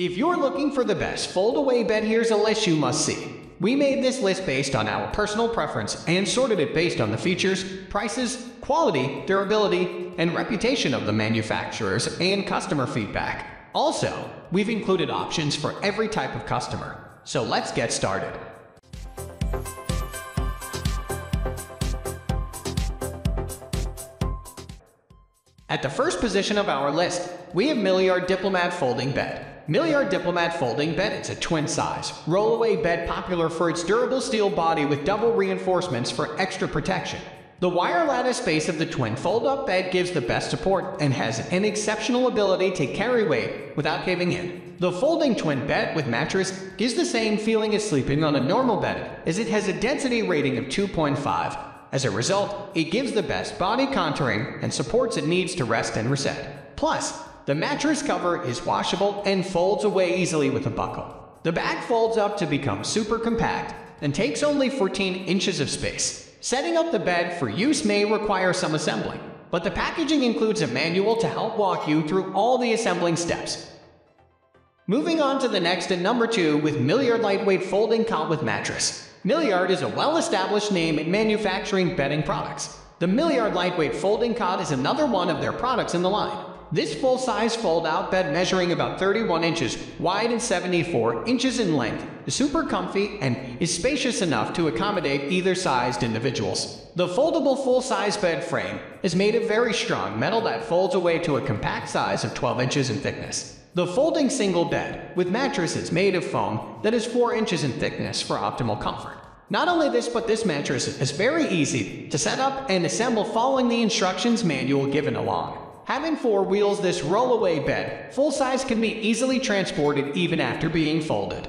If you're looking for the best fold-away bed, here's a list you must see. We made this list based on our personal preference and sorted it based on the features, prices, quality, durability, and reputation of the manufacturers and customer feedback. Also, we've included options for every type of customer. So let's get started. At the first position of our list, we have Milliard Diplomat Folding Bed. Milliard Diplomat Folding Bed is a twin size, rollaway bed popular for its durable steel body with double reinforcements for extra protection. The wire lattice base of the twin fold-up bed gives the best support and has an exceptional ability to carry weight without caving in. The folding twin bed with mattress gives the same feeling as sleeping on a normal bed as it has a density rating of 2.5. As a result, it gives the best body contouring and supports it needs to rest and reset. Plus, the mattress cover is washable and folds away easily with a buckle. The bag folds up to become super compact and takes only 14 inches of space. Setting up the bed for use may require some assembling, but the packaging includes a manual to help walk you through all the assembling steps. Moving on to the next at number 2 with Milliard Lightweight Folding Cot with Mattress. Milliard is a well-established name in manufacturing bedding products. The Milliard Lightweight Folding Cot is another one of their products in the line. This full-size fold-out bed measuring about 31 inches wide and 74 inches in length is super comfy and is spacious enough to accommodate either sized individuals. The foldable full-size bed frame is made of very strong metal that folds away to a compact size of 12 inches in thickness. The folding single bed with mattress is made of foam that is 4 inches in thickness for optimal comfort. Not only this, but this mattress is very easy to set up and assemble following the instructions manual given along. Having four wheels, this rollaway bed, full size, can be easily transported even after being folded.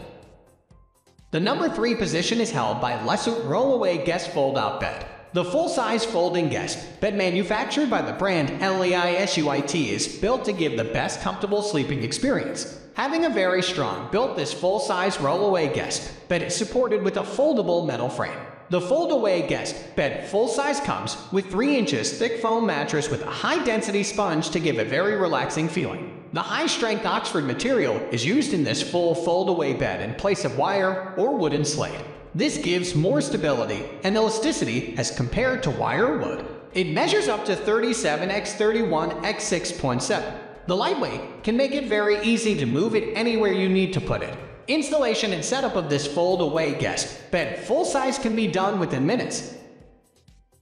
The number 3 position is held by Leisuit Rollaway Guest Fold-Out Bed. The full-size folding guest bed manufactured by the brand LEISUIT is built to give the best comfortable sleeping experience. Having a very strong built this full-size rollaway guest bed is supported with a foldable metal frame. The fold-away guest bed full-size comes with 3 inches thick foam mattress with a high-density sponge to give a very relaxing feeling. The high-strength Oxford material is used in this full fold-away bed in place of wire or wooden slate. This gives more stability and elasticity as compared to wire or wood. It measures up to 37 x 31 x 6.7. The lightweight can make it very easy to move it anywhere you need to put it. Installation and setup of this fold-away guest bed full size can be done within minutes.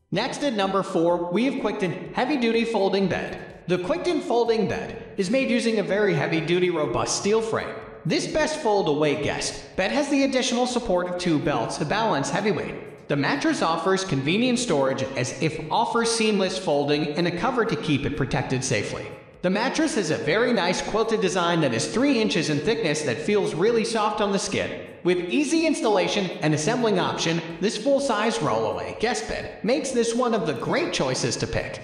Next at number 4, we have Quictent Heavy Duty Folding Bed. The Quictent Folding Bed is made using a very heavy-duty robust steel frame. This best fold-away guest bed has the additional support of two belts to balance heavyweight. The mattress offers convenient storage as if offers seamless folding and a cover to keep it protected safely. The mattress has a very nice quilted design that is 3 inches in thickness that feels really soft on the skin. With easy installation and assembling option, this full-size rollaway guest bed makes this one of the great choices to pick.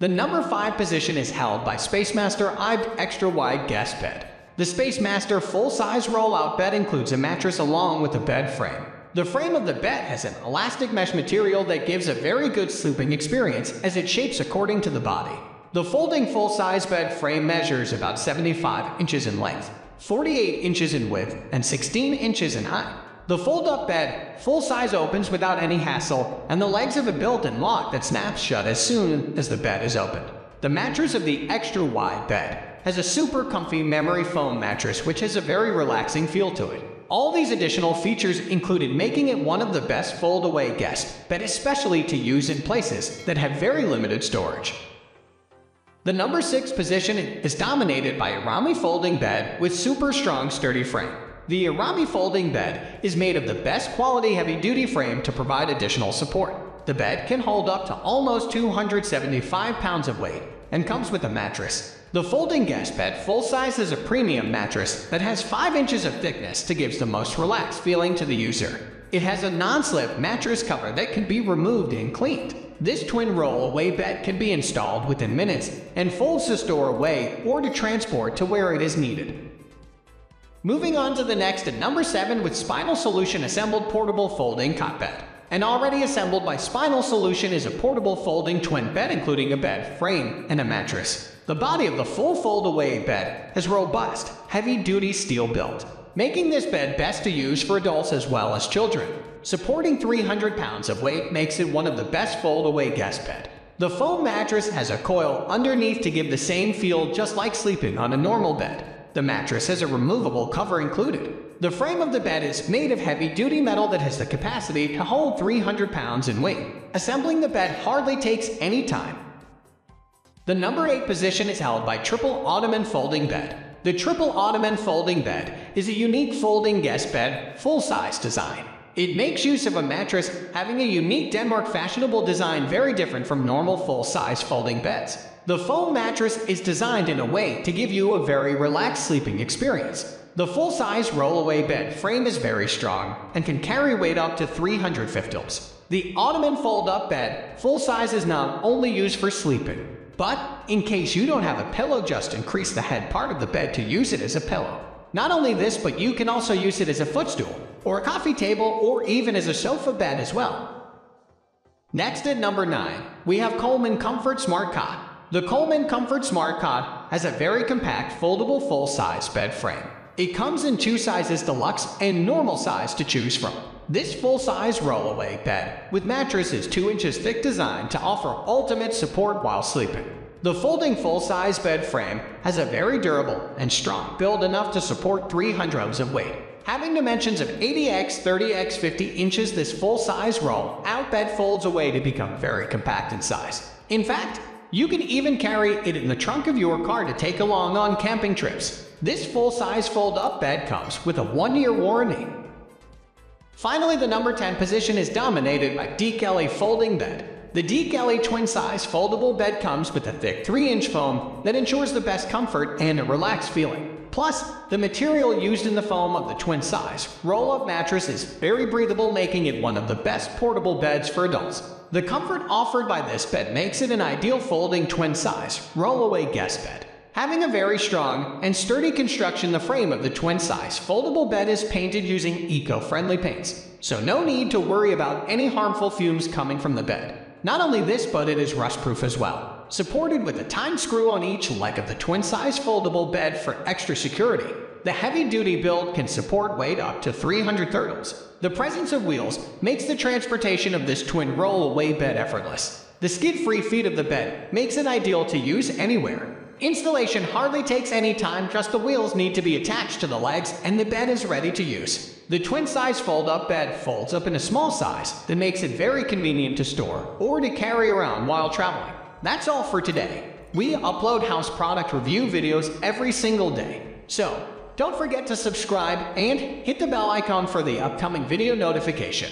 The number 5 position is held by Spacemaster Ibed Extra Wide Guest Bed. The Spacemaster full-size rollout bed includes a mattress along with a bed frame. The frame of the bed has an elastic mesh material that gives a very good sleeping experience as it shapes according to the body. The folding full-size bed frame measures about 75 inches in length, 48 inches in width, and 16 inches in height. The fold-up bed full size opens without any hassle, and the legs have a built-in lock that snaps shut as soon as the bed is opened. The mattress of the extra wide bed has a super comfy memory foam mattress which has a very relaxing feel to it. All these additional features included making it one of the best fold-away guest bed especially to use in places that have very limited storage. The number 6 position is dominated by Erommy folding bed with super strong sturdy frame. The Erommy folding bed is made of the best quality heavy-duty frame to provide additional support. The bed can hold up to almost 275 pounds of weight and comes with a mattress. The folding guest bed full size is a premium mattress that has 5 inches of thickness to give the most relaxed feeling to the user. It has a non-slip mattress cover that can be removed and cleaned. This twin roll-away bed can be installed within minutes and folds to store away or to transport to where it is needed. Moving on to the next at number 7 with Spinal Solution Assembled Portable Folding Cot Bed. And already assembled by Spinal Solution is a portable folding twin bed including a bed, frame, and a mattress. The body of the full fold-away bed has robust, heavy-duty steel built, making this bed best to use for adults as well as children. Supporting 300 pounds of weight makes it one of the best fold-away guest bed. The foam mattress has a coil underneath to give the same feel just like sleeping on a normal bed. The mattress has a removable cover included. The frame of the bed is made of heavy-duty metal that has the capacity to hold 300 pounds in weight. Assembling the bed hardly takes any time. The number 8 position is held by Triple Ottoman Folding Bed. The Triple Ottoman Folding Bed is a unique folding guest bed, full-size design. It makes use of a mattress having a unique Denmark fashionable design very different from normal full-size folding beds. The foam mattress is designed in a way to give you a very relaxed sleeping experience. The full-size roll-away bed frame is very strong and can carry weight up to 300 fifthils. The Ottoman fold-up bed, full size is not only used for sleeping, but in case you don't have a pillow just increase the head part of the bed to use it as a pillow. Not only this, but you can also use it as a footstool, or a coffee table, or even as a sofa bed as well. Next at number 9, we have Coleman ComfortSmart Cot. The Coleman ComfortSmart Cot has a very compact, foldable full-size bed frame. It comes in two sizes deluxe and normal size to choose from. This full-size rollaway bed with mattress is 2 inches thick designed to offer ultimate support while sleeping. The folding full-size bed frame has a very durable and strong build enough to support 300 pounds of weight. Having dimensions of 80x 30x 50 inches, this full-size roll out bed folds away to become very compact in size. In fact, you can even carry it in the trunk of your car to take along on camping trips. This full-size fold-up bed comes with a one-year warranty. Finally, the number 10 position is dominated by Dkeli Folding Bed. The Dkeli twin-size foldable bed comes with a thick 3-inch foam that ensures the best comfort and a relaxed feeling. Plus, the material used in the foam of the twin-size roll-up mattress is very breathable making it one of the best portable beds for adults. The comfort offered by this bed makes it an ideal folding twin-size roll-away guest bed. Having a very strong and sturdy construction, the frame of the twin-size foldable bed is painted using eco-friendly paints, so no need to worry about any harmful fumes coming from the bed. Not only this, but it is rust-proof as well, supported with a tine screw on each leg of the twin-size foldable bed for extra security. The heavy-duty build can support weight up to 300 turtles. The presence of wheels makes the transportation of this twin roll-away bed effortless. The skid-free feet of the bed makes it ideal to use anywhere. Installation hardly takes any time, just the wheels need to be attached to the legs and the bed is ready to use. The twin-size fold-up bed folds up in a small size that makes it very convenient to store or to carry around while traveling. That's all for today. We upload house product review videos every single day. So, don't forget to subscribe and hit the bell icon for the upcoming video notification.